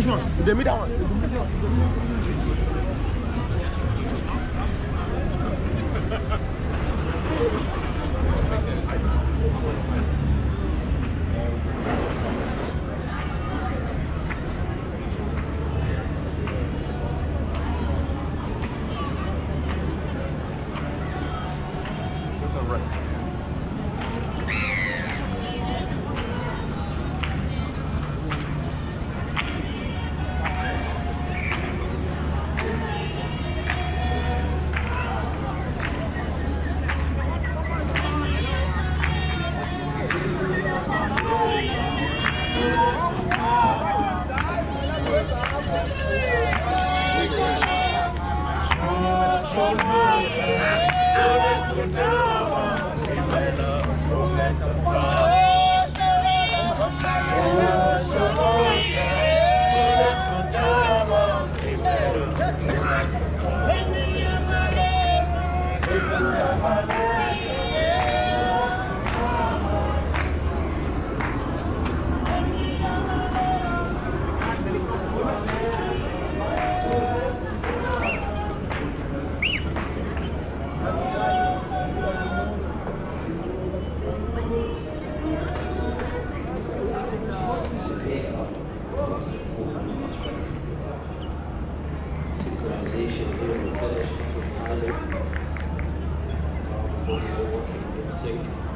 attention demi that one. Working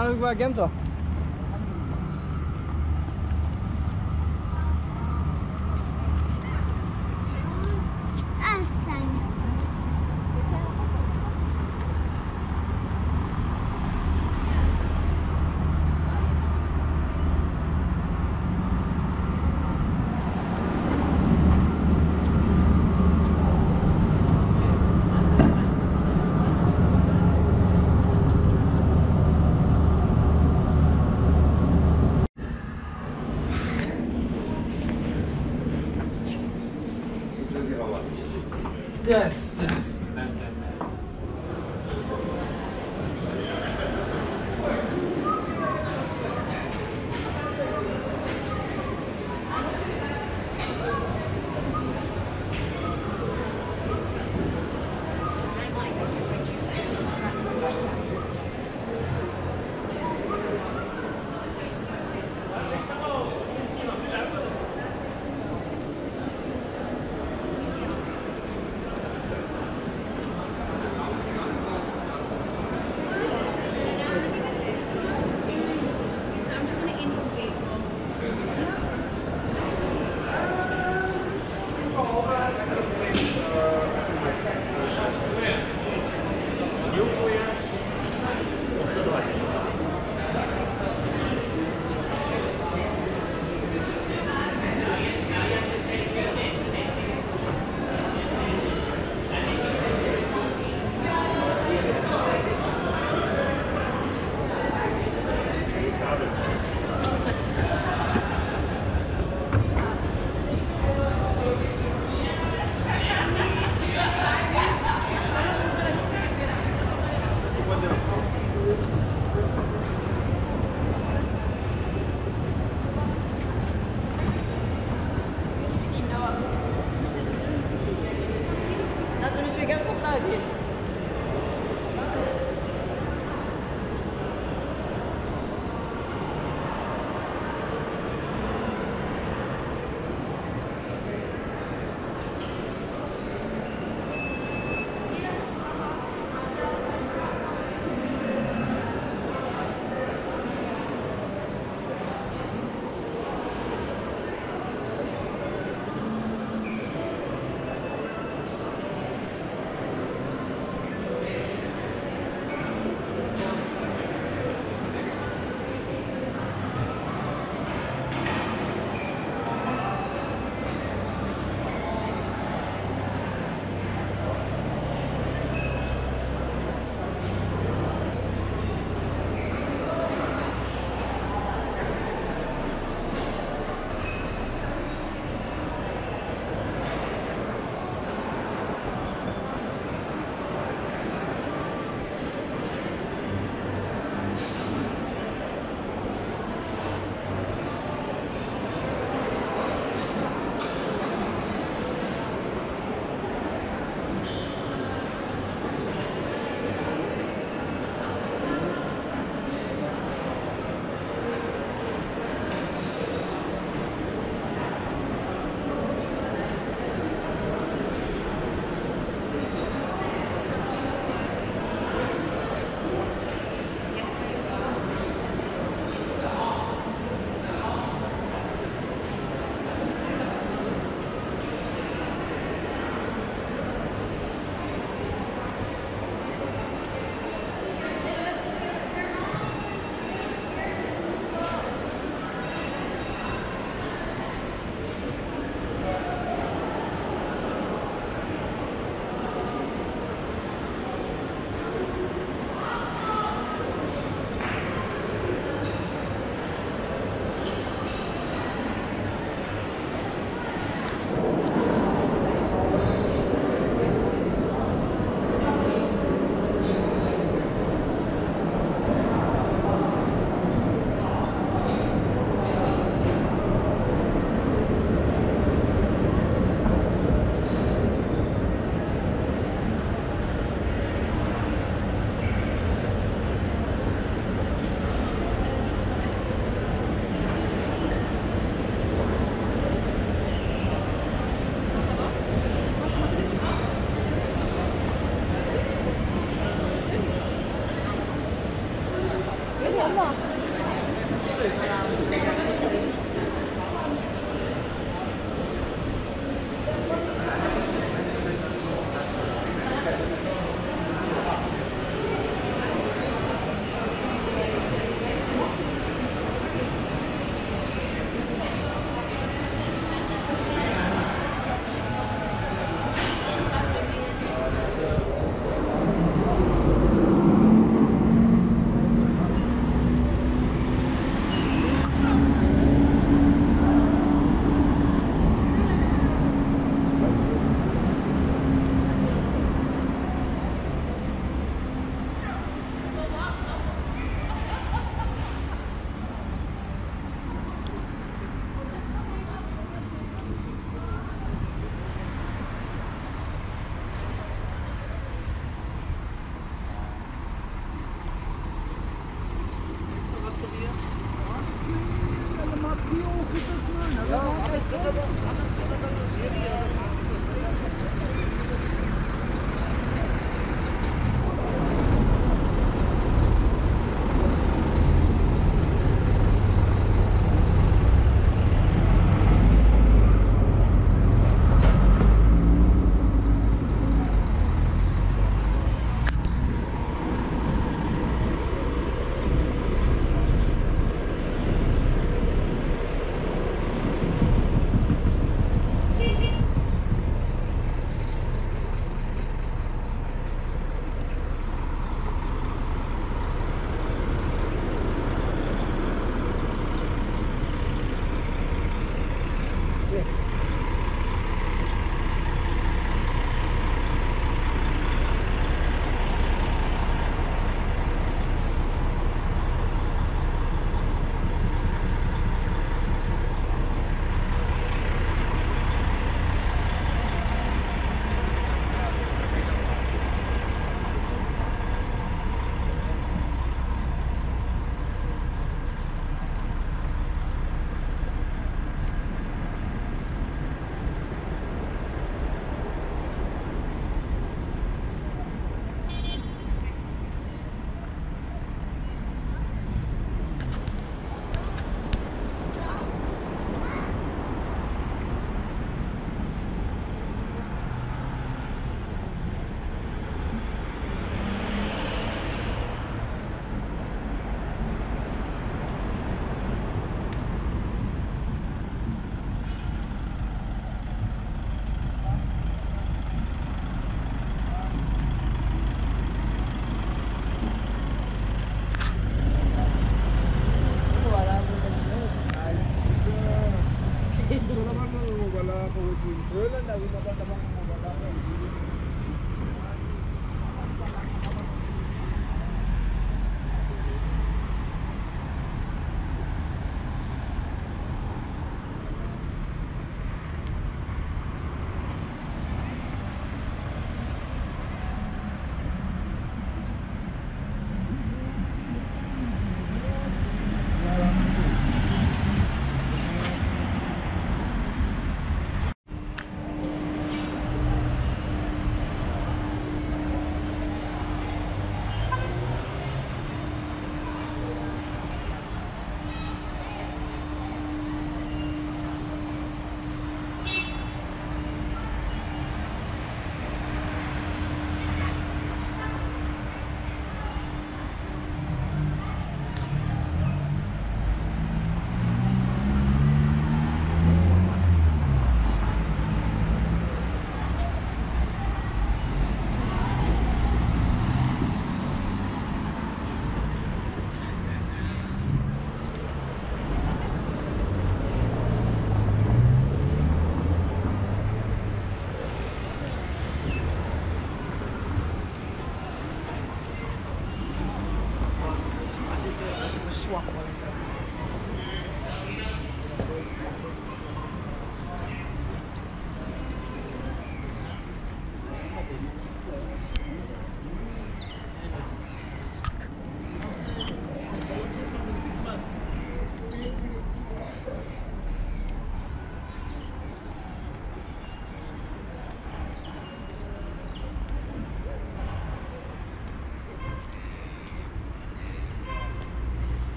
આણંદમાં કેમ છો?